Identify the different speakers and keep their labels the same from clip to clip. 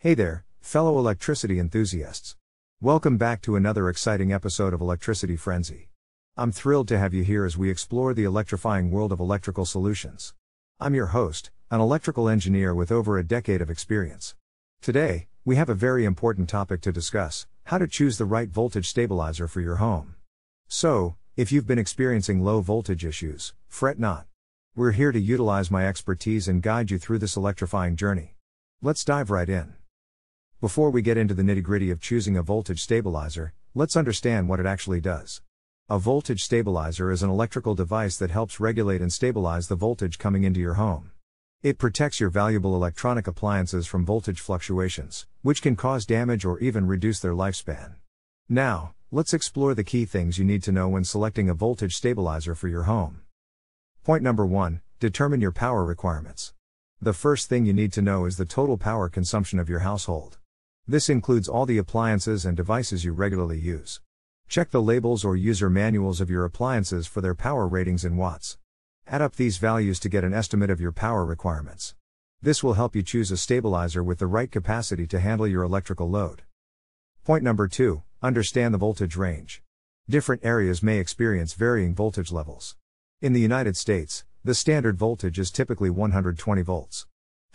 Speaker 1: Hey there, fellow electricity enthusiasts. Welcome back to another exciting episode of Electricity Frenzy. I'm thrilled to have you here as we explore the electrifying world of electrical solutions. I'm your host, an electrical engineer with over a decade of experience. Today, we have a very important topic to discuss how to choose the right voltage stabilizer for your home. So, if you've been experiencing low voltage issues, fret not. We're here to utilize my expertise and guide you through this electrifying journey. Let's dive right in. Before we get into the nitty gritty of choosing a voltage stabilizer, let's understand what it actually does. A voltage stabilizer is an electrical device that helps regulate and stabilize the voltage coming into your home. It protects your valuable electronic appliances from voltage fluctuations, which can cause damage or even reduce their lifespan. Now, let's explore the key things you need to know when selecting a voltage stabilizer for your home. Point number 1 Determine your power requirements. The first thing you need to know is the total power consumption of your household. This includes all the appliances and devices you regularly use. Check the labels or user manuals of your appliances for their power ratings in watts. Add up these values to get an estimate of your power requirements. This will help you choose a stabilizer with the right capacity to handle your electrical load. Point number 2 Understand the voltage range. Different areas may experience varying voltage levels. In the United States, the standard voltage is typically 120 volts.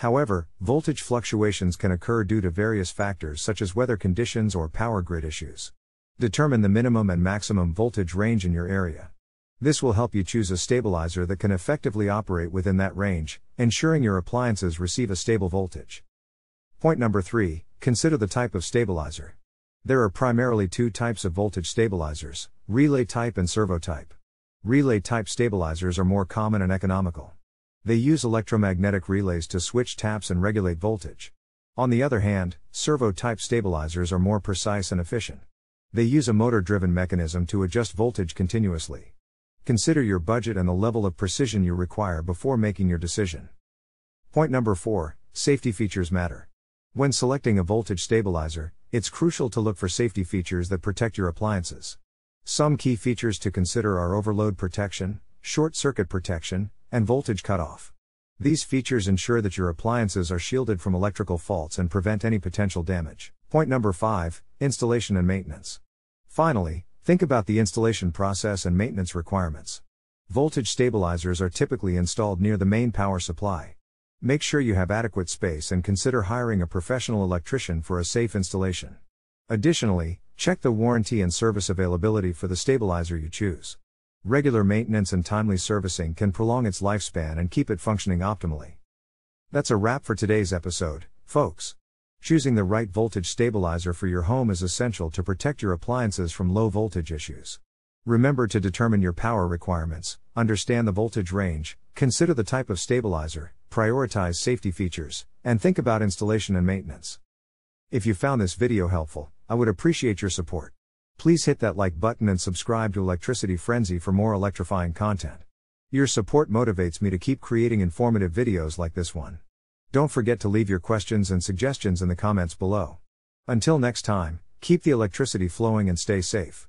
Speaker 1: However, voltage fluctuations can occur due to various factors such as weather conditions or power grid issues. Determine the minimum and maximum voltage range in your area. This will help you choose a stabilizer that can effectively operate within that range, ensuring your appliances receive a stable voltage. Point number 3 Consider the type of stabilizer. There are primarily two types of voltage stabilizers relay type and servo type. Relay type stabilizers are more common and economical. They use electromagnetic relays to switch taps and regulate voltage. On the other hand, servo type stabilizers are more precise and efficient. They use a motor driven mechanism to adjust voltage continuously. Consider your budget and the level of precision you require before making your decision. Point number 4 Safety features matter. When selecting a voltage stabilizer, it's crucial to look for safety features that protect your appliances. Some key features to consider are overload protection, short circuit protection, and voltage cutoff. These features ensure that your appliances are shielded from electrical faults and prevent any potential damage. Point number 5 Installation and maintenance. Finally, think about the installation process and maintenance requirements. Voltage stabilizers are typically installed near the main power supply. Make sure you have adequate space and consider hiring a professional electrician for a safe installation. Additionally, check the warranty and service availability for the stabilizer you choose. Regular maintenance and timely servicing can prolong its lifespan and keep it functioning optimally. That's a wrap for today's episode, folks. Choosing the right voltage stabilizer for your home is essential to protect your appliances from low voltage issues. Remember to determine your power requirements, understand the voltage range, consider the type of stabilizer, prioritize safety features, and think about installation and maintenance. If you found this video helpful, I would appreciate your support. Please hit that like button and subscribe to Electricity Frenzy for more electrifying content. Your support motivates me to keep creating informative videos like this one. Don't forget to leave your questions and suggestions in the comments below. Until next time, keep the electricity flowing and stay safe.